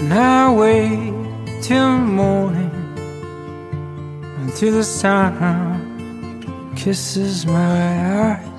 And I wait till morning until the sun kisses my eyes.